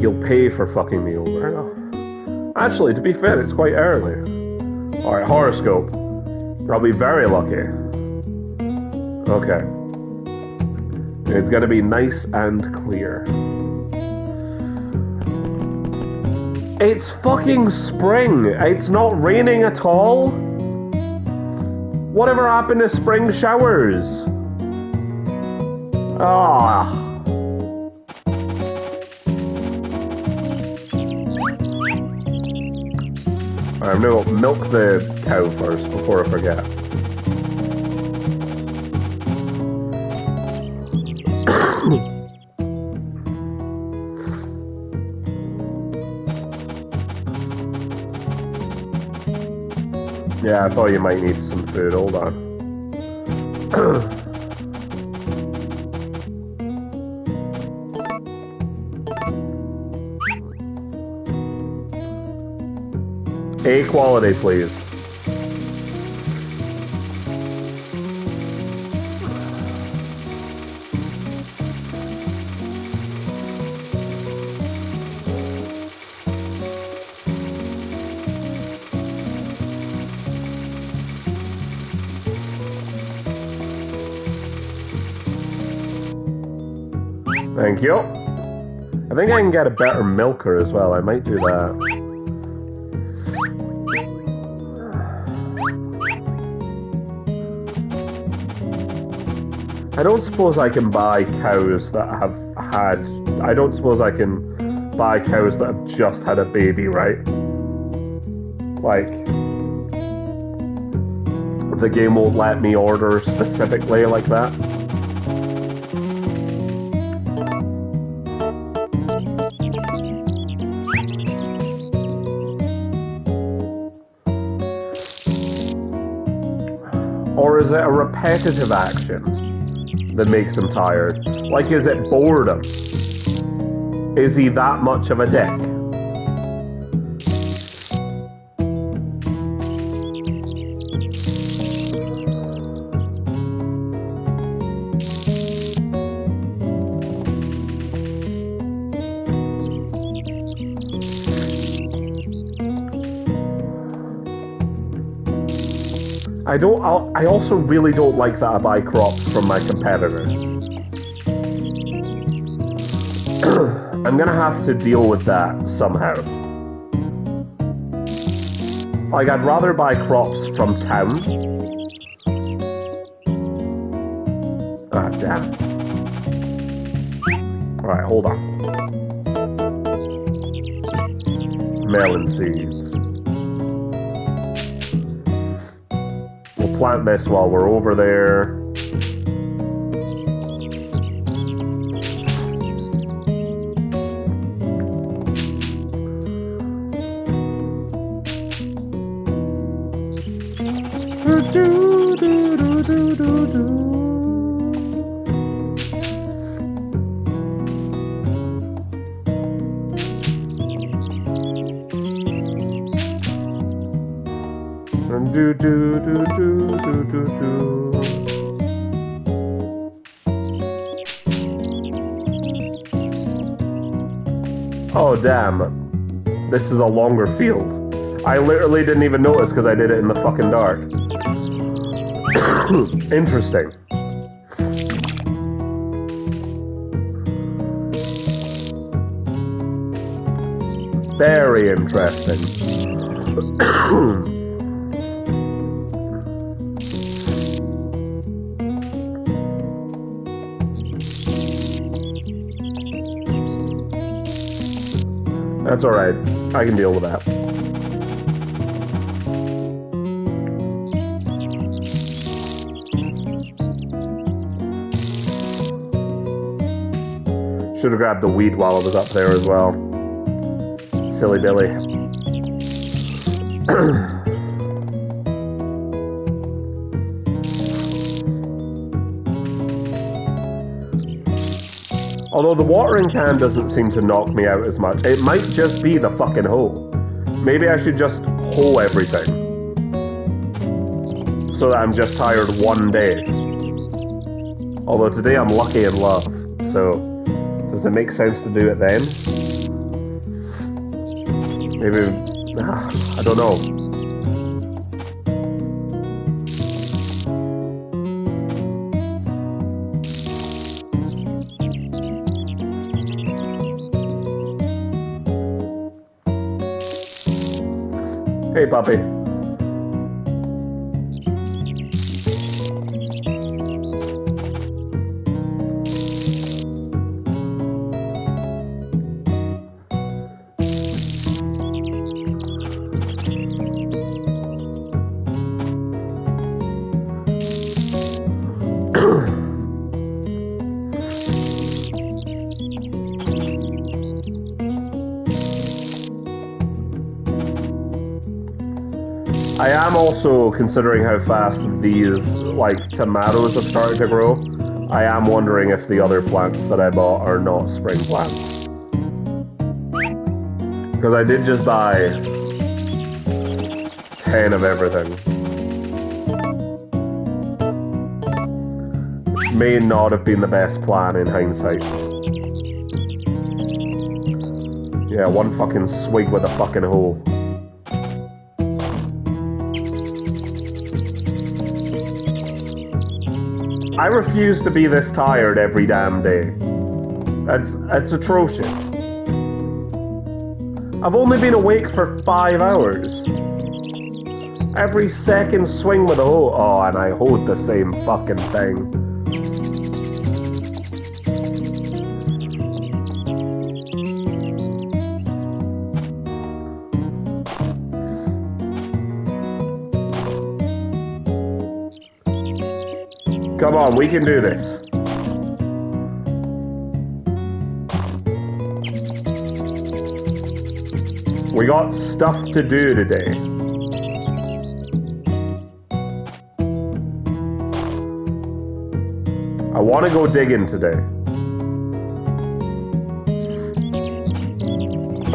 You'll pay for fucking me over. Actually, to be fair, it's quite early. Alright, horoscope. I'll be very lucky. Okay. It's gonna be nice and clear. It's fucking spring. It's not raining at all. Whatever happened to spring showers? Ah. I'm gonna milk the cow first before I forget. yeah, I thought you might need some food. Hold on. quality, please. Thank you. I think I can get a better milker as well. I might do that. I don't suppose I can buy cows that have had. I don't suppose I can buy cows that have just had a baby, right? Like, the game won't let me order specifically like that. Or is it a repetitive action that makes him tired? Like, is it boredom? Is he that much of a dick? I don't. I'll, I also really don't like that I buy crops from my competitors. I'm gonna have to deal with that somehow. Like, I'd rather buy crops from town. Ah, damn. Alright, hold on. Melon seeds. Plant this while we're over there. Do damn! This is a longer field. I literally didn't even notice because I did it in the fucking dark. Interesting. Very interesting. That's alright. I can deal with that. Should have grabbed the wheat while I was up there as well. Silly Billy. Although the watering can doesn't seem to knock me out as much. It might just be the fucking hoe. Maybe I should just hoe everything. So that I'm just tired one day. Although today I'm lucky in love, so does it make sense to do it then? Maybe ah, I don't know. Hey, also considering how fast these like tomatoes have started to grow. I am wondering if the other plants that I bought are not spring plants. Because I did just buy 10 of everything. May not have been the best plan in hindsight. Yeah, one fucking swig with a fucking hole. I refuse to be this tired every damn day. That's that's atrocious. I've only been awake for five hours. Every second swing with a hoe. Oh, and I hold the same fucking thing. Come on, we can do this. We got stuff to do today. I want to go digging today.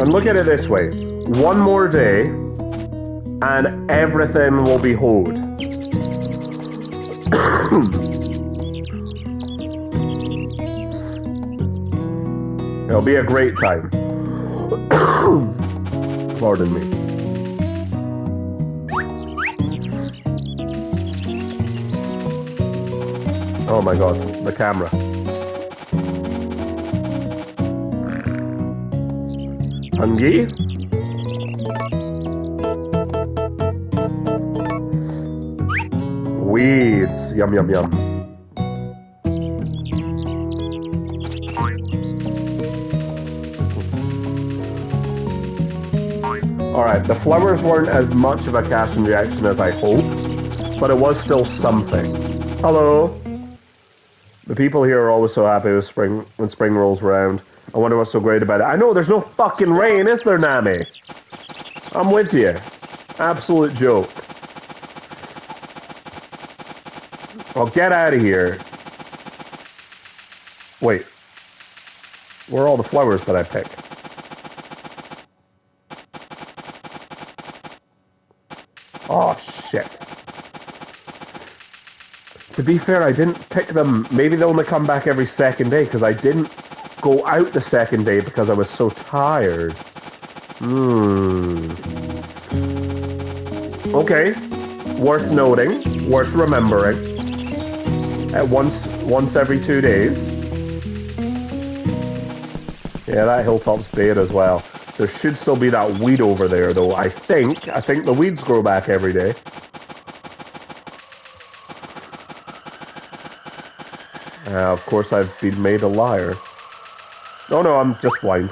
And look at it this way one more day, and everything will be hoed. It'll be a great time. Pardon me. Oh my god, the camera. Hungry? Weeds. Yum, yum, yum. The flowers weren't as much of a cash injection as I hoped, but it was still something. Hello? The people here are always so happy with spring when spring rolls around. I wonder what's so great about it. I know there's no fucking rain, is there, Nami? I'm with you. Absolute joke. Well, get out of here. Wait. Where are all the flowers that I picked? Oh, shit. To be fair, I didn't pick them. Maybe they'll only come back every second day because I didn't go out the second day because I was so tired. Hmm. Okay. Worth noting. Worth remembering. At once, once every two days. Yeah, that hilltop's bait as well. There should still be that weed over there, though. I think. I think the weeds grow back every day. Uh, of course, I've been made a liar. Oh no, I'm just blind.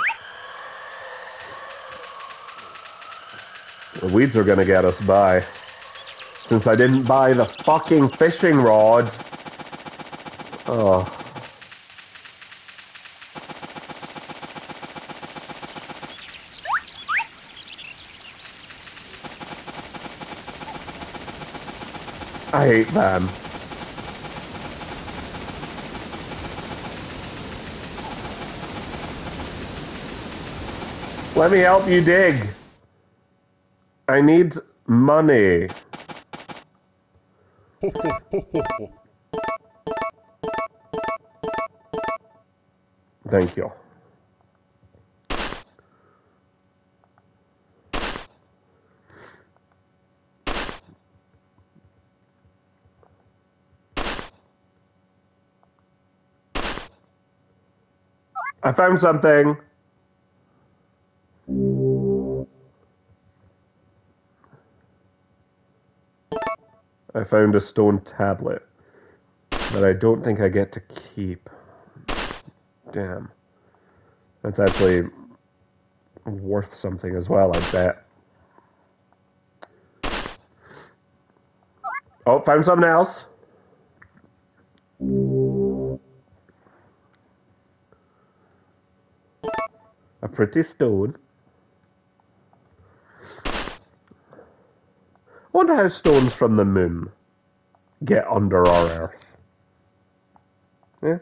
The weeds are gonna get us by. Since I didn't buy the fucking fishing rod. Oh. I hate them. Let me help you dig. I need money. Thank you. I found something. I found a stone tablet that I don't think I get to keep. Damn. That's actually worth something as well, I bet. Oh, found something else. A pretty stone. Wonder how stones from the moon get under our Earth. Yeah?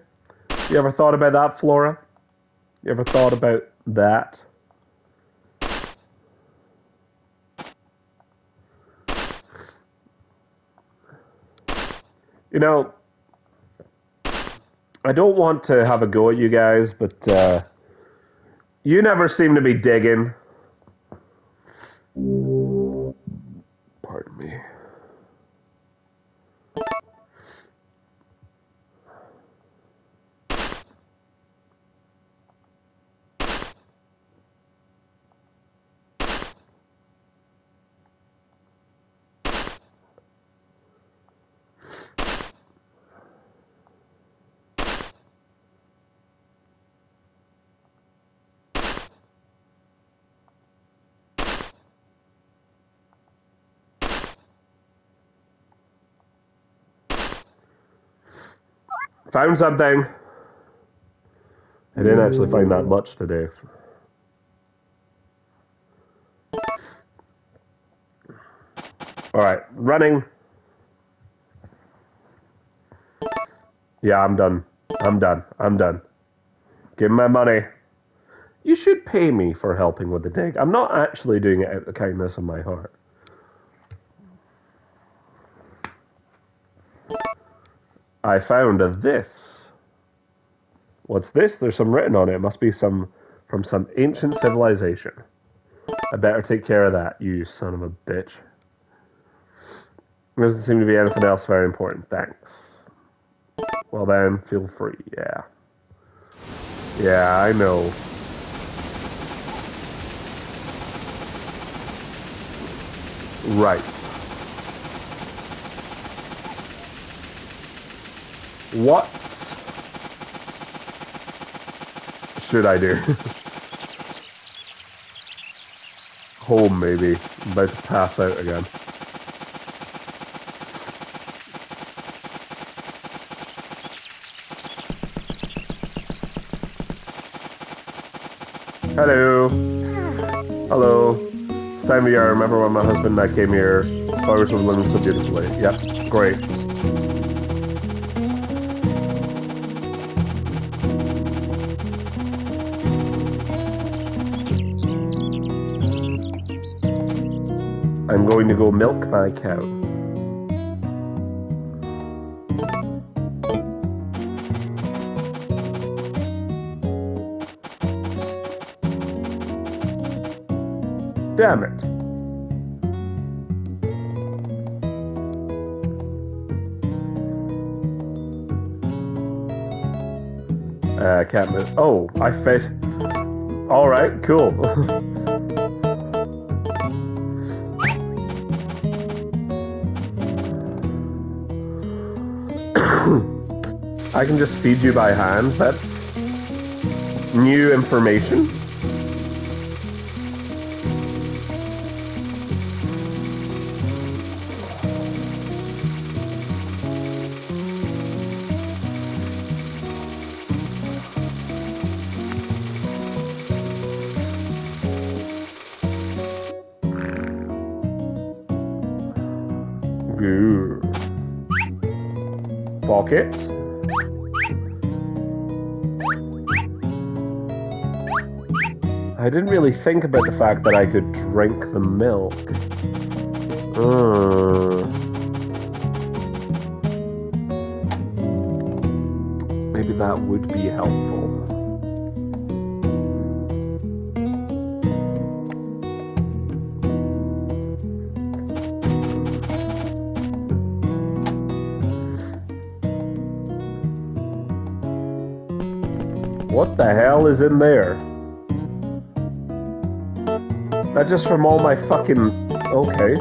You ever thought about that, Flora? You ever thought about that? You know, I don't want to have a go at you guys, but uh, you never seem to be digging. Me. Found something. I didn't actually find that much today. Alright, running. Yeah, I'm done. I'm done. I'm done. Give me my money. You should pay me for helping with the dig. I'm not actually doing it out of the kindness of my heart. I found a this. What's this? There's some written on it. It must be some from some ancient civilization. I better take care of that, you son of a bitch. There doesn't seem to be anything else very important. Thanks. Well then, feel free. Yeah. Yeah, I know. Right. What should I do? Home, maybe. I'm about to pass out again. Hello. Hello. It's time of year. I remember when my husband and I came here. Flowers were blooming so beautifully. Yeah, great. I'm going to go milk my cow. Damn it. Uh, can't move. Oh, I fed. Alright, cool. I can just feed you by hand. That's new information. Good. Pocket. I didn't really think about the fact that I could drink the milk. Uh, maybe that would be helpful. What the hell is in there? That just from all my fucking... Okay.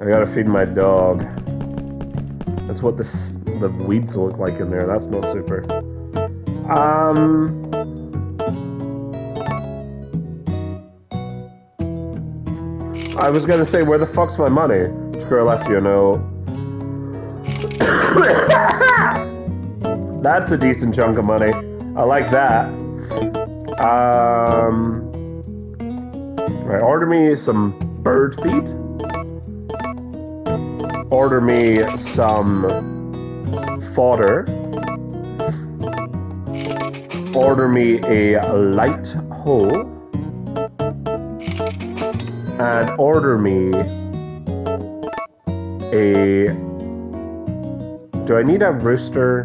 I gotta feed my dog. That's what this the weeds look like in there. That's not super. Um... I was gonna say, where the fuck's my money? Screw left you note. That's a decent chunk of money. I like that. Um, right, order me some bird feet. Order me some fodder. Order me a light hoe. And order me a. Do I need a rooster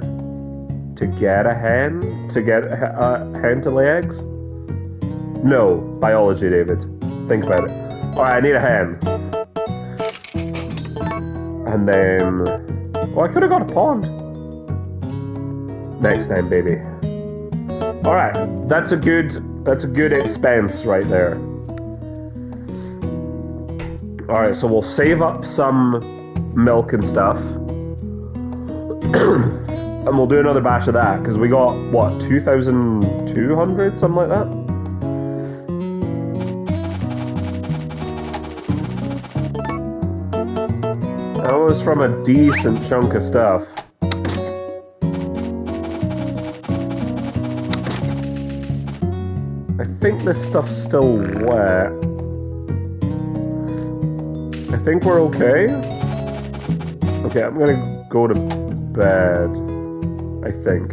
to get a hen? To get a hen to lay eggs? No, biology, David. Think about it. Alright, I need a hen. And then. Oh, I could have got a pond. Next time, baby. Alright, that's a good that's a good expense right there. Alright, so we'll save up some milk and stuff. and we'll do another batch of that, because we got, what, 2,200? Something like that? That was from a decent chunk of stuff. I think this stuff's still wet. I think we're okay. Okay, I'm gonna go to bed. I think.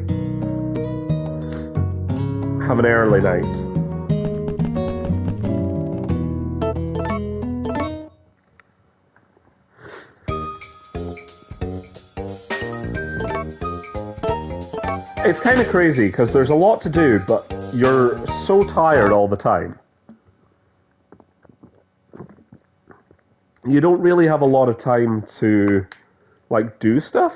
Have an early night. It's kind of crazy because there's a lot to do, but you're so tired all the time. You don't really have a lot of time to like do stuff.